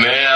Man,